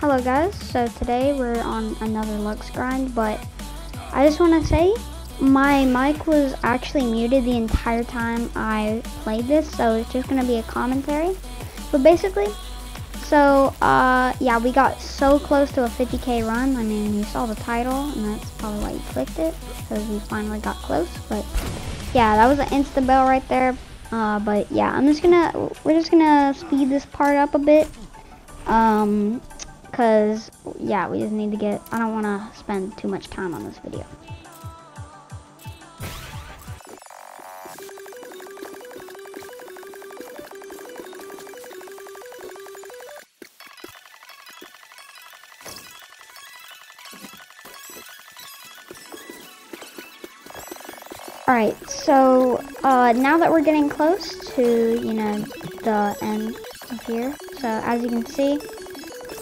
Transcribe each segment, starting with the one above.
Hello guys, so today we're on another Lux grind, but I just want to say my mic was actually muted the entire time I played this, so it's just going to be a commentary. But basically, so uh, yeah, we got so close to a 50k run. I mean, you saw the title, and that's probably why you clicked it, because we finally got close. But yeah, that was an insta bail right there. Uh, but yeah, I'm just gonna, we're just gonna speed this part up a bit. Um, cause yeah, we just need to get, I don't want to spend too much time on this video. Alright, so uh, now that we're getting close to, you know, the end here, so as you can see,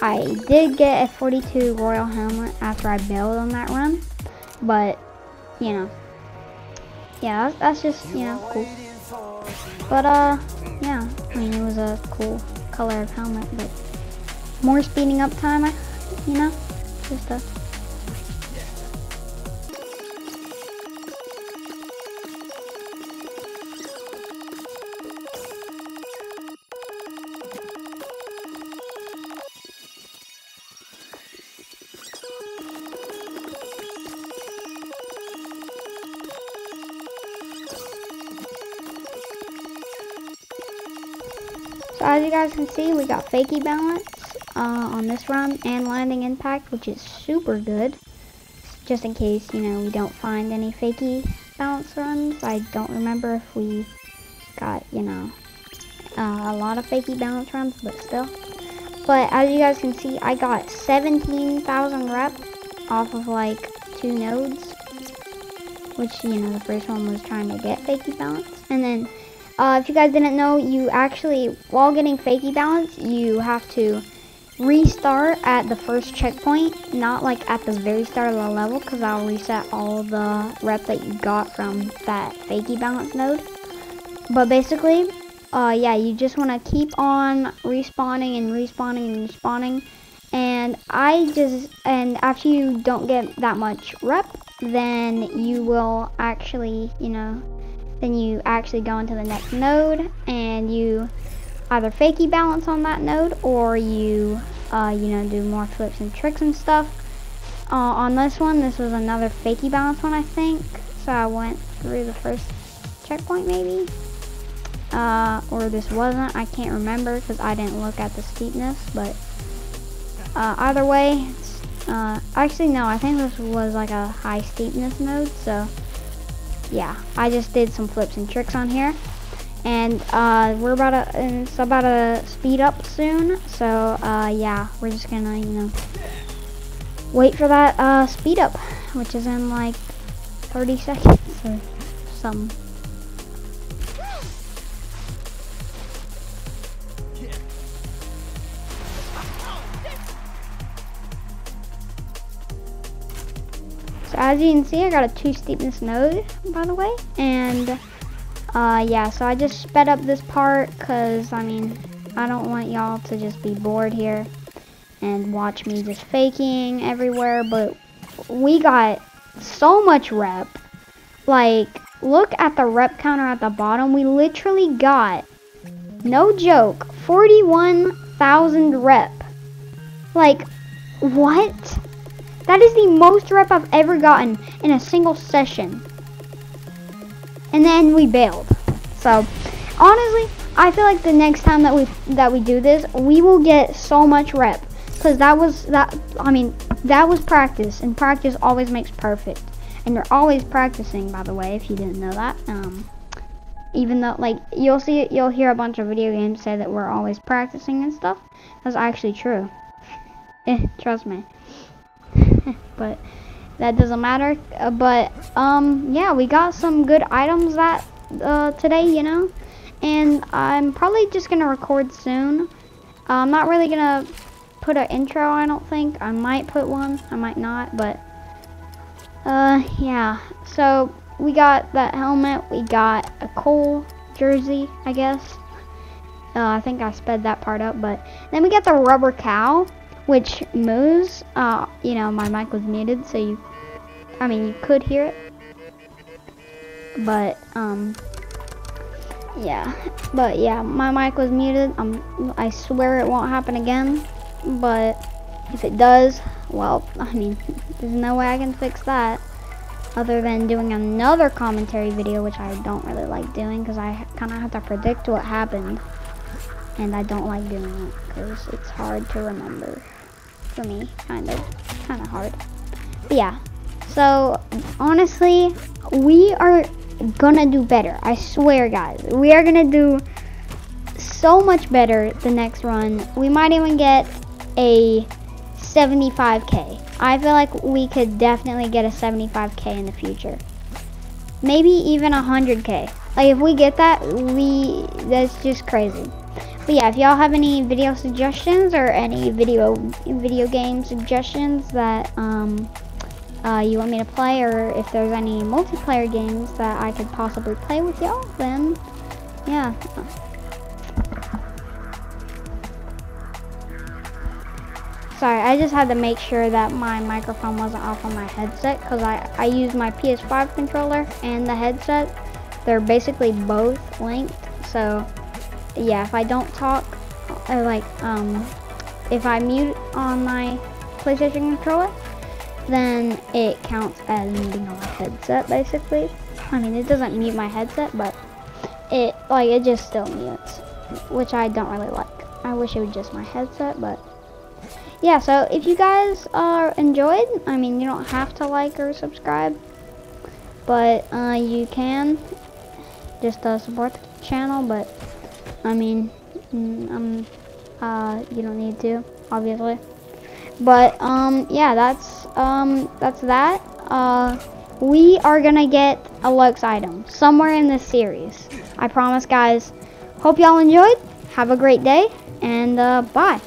I did get a 42 Royal Helmet after I bailed on that run, but, you know, yeah, that's, that's just, you know, cool. But, uh, yeah, I mean, it was a cool color of helmet, but more speeding up time, you know, just a So as you guys can see, we got fakie balance uh, on this run and landing impact, which is super good. Just in case, you know, we don't find any fakie balance runs. I don't remember if we got, you know, uh, a lot of fakie balance runs, but still. But as you guys can see, I got 17,000 rep off of like two nodes. Which, you know, the first one was trying to get fakie balance. And then uh, if you guys didn't know, you actually, while getting fakie balance, you have to restart at the first checkpoint, not like at the very start of the level, because I'll reset all the rep that you got from that fakie balance node. But basically, uh, yeah, you just want to keep on respawning and respawning and respawning. And I just, and after you don't get that much rep, then you will actually, you know, then you actually go into the next node and you either fakie balance on that node or you uh, you know do more flips and tricks and stuff. Uh, on this one this was another fakie balance one I think. So I went through the first checkpoint maybe. Uh, or this wasn't. I can't remember because I didn't look at the steepness but uh, either way uh, actually no I think this was like a high steepness node so yeah, I just did some flips and tricks on here. And uh, we're about to, it's about to speed up soon. So uh, yeah, we're just gonna, you know, wait for that uh, speed up, which is in like 30 seconds or something. So as you can see, I got a two steepness node, by the way. And uh, yeah, so I just sped up this part because, I mean, I don't want y'all to just be bored here and watch me just faking everywhere. But we got so much rep. Like, look at the rep counter at the bottom. We literally got, no joke, 41,000 rep. Like, what? That is the most rep I've ever gotten in a single session. And then we bailed. So, honestly, I feel like the next time that we that we do this, we will get so much rep cuz that was that I mean, that was practice and practice always makes perfect. And you're always practicing by the way if you didn't know that. Um even though like you'll see you'll hear a bunch of video games say that we're always practicing and stuff. That's actually true. Eh, trust me. but that doesn't matter. Uh, but um, yeah, we got some good items that uh, today, you know. And I'm probably just gonna record soon. Uh, I'm not really gonna put an intro. I don't think. I might put one. I might not. But uh, yeah. So we got that helmet. We got a Cole jersey, I guess. Uh, I think I sped that part up, but then we got the rubber cow, which moves, uh, you know, my mic was muted, so you, I mean, you could hear it, but, um, yeah, but yeah, my mic was muted, um, I swear it won't happen again, but if it does, well, I mean, there's no way I can fix that other than doing another commentary video, which I don't really like doing because I kind of have to predict what happened. And I don't like doing it because it's hard to remember for me, kind of, kind of hard. But yeah, so honestly, we are gonna do better. I swear, guys, we are gonna do so much better the next run. We might even get a 75k. I feel like we could definitely get a 75k in the future. Maybe even 100k. Like if we get that, we that's just crazy. But yeah, if y'all have any video suggestions or any video video game suggestions that um, uh, you want me to play, or if there's any multiplayer games that I could possibly play with y'all, then yeah. Sorry, I just had to make sure that my microphone wasn't off on my headset because I, I use my PS5 controller and the headset. They're basically both linked. So, yeah, if I don't talk, or like, um, if I mute on my PlayStation controller, then it counts as muting on my headset, basically. I mean, it doesn't mute my headset, but it, like, it just still mutes, which I don't really like. I wish it was just my headset, but yeah, so if you guys are enjoyed, I mean, you don't have to like or subscribe, but uh, you can just uh, support the channel, but I mean, mm, um, uh, you don't need to, obviously. But um, yeah, that's um, that's that. Uh, we are gonna get a Lux item somewhere in this series. I promise, guys. Hope y'all enjoyed. Have a great day, and uh, bye.